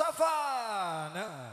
Safan.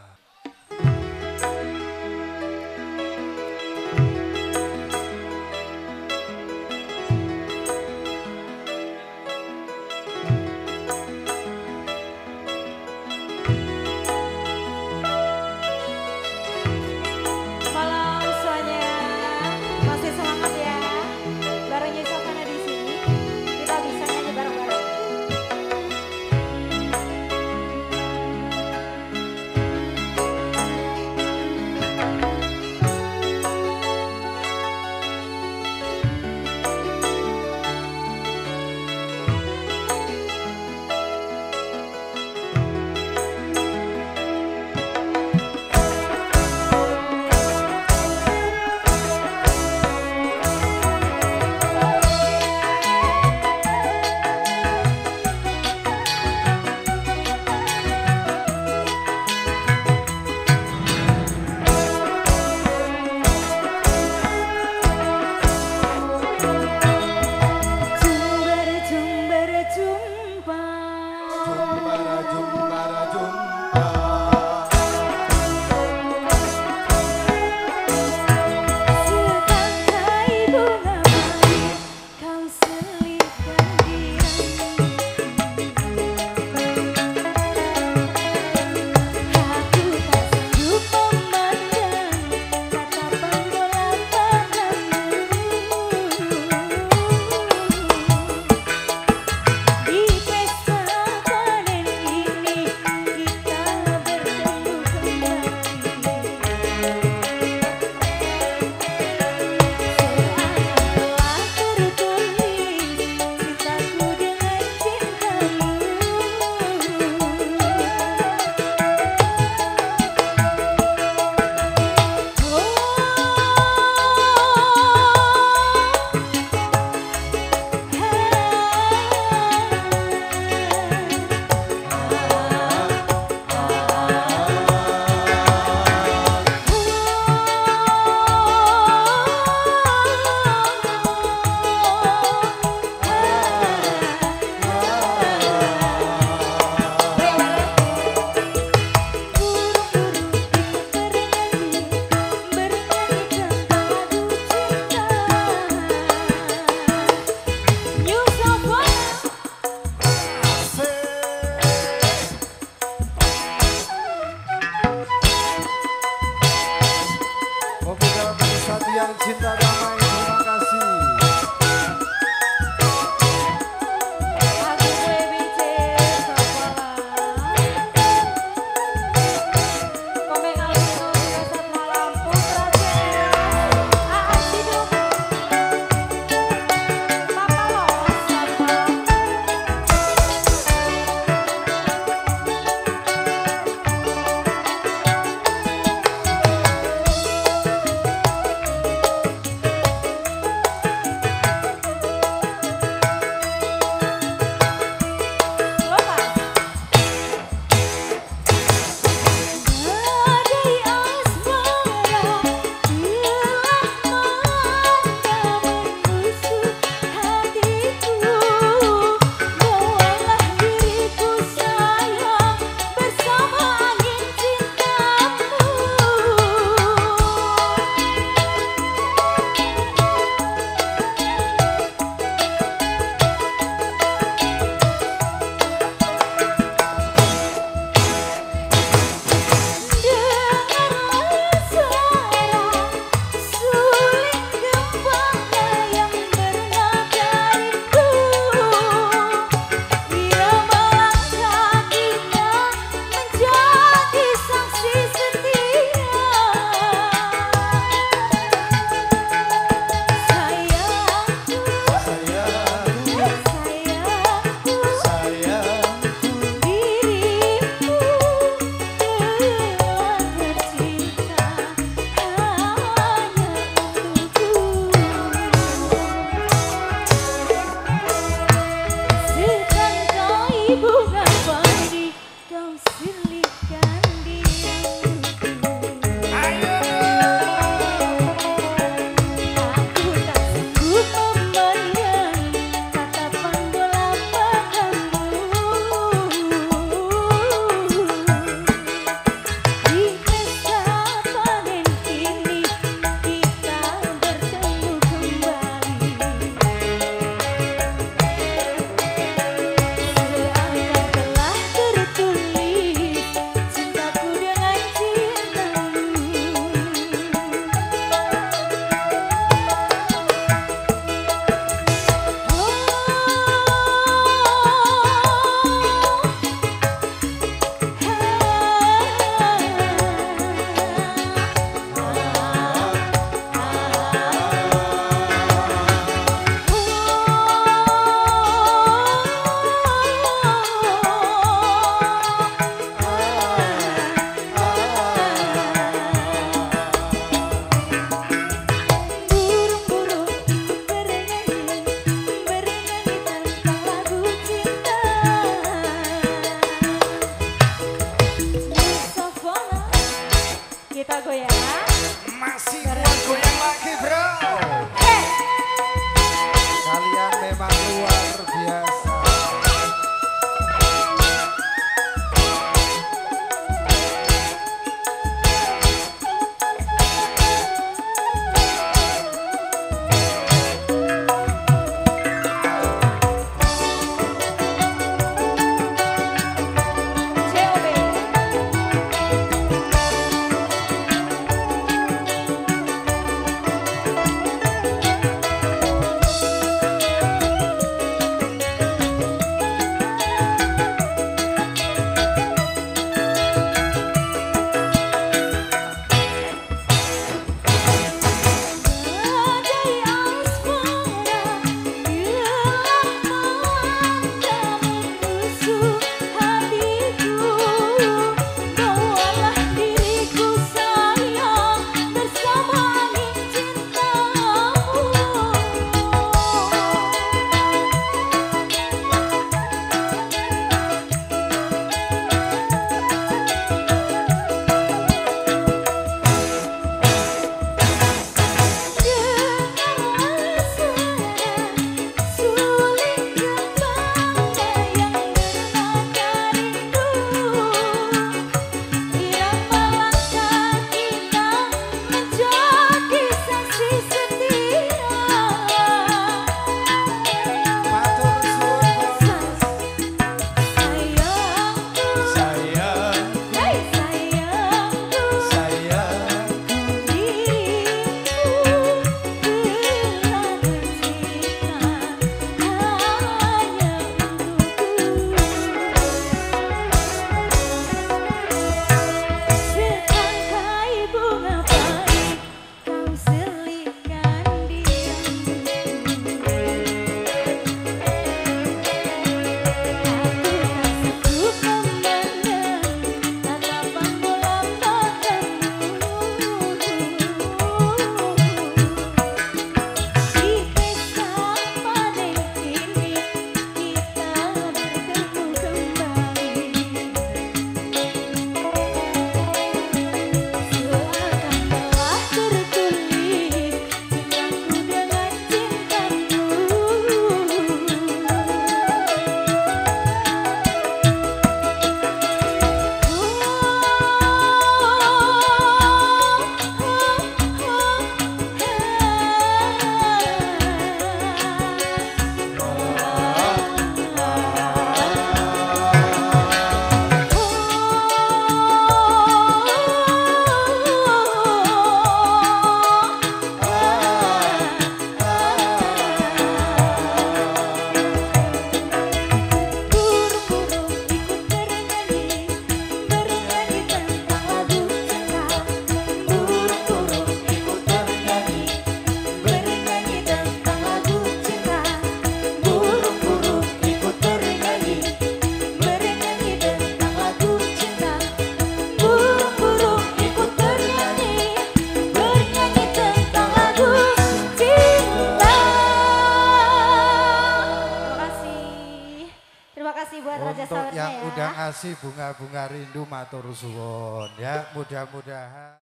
Asi bunga-bunga rindu matur suwun ya. Mudah-mudahan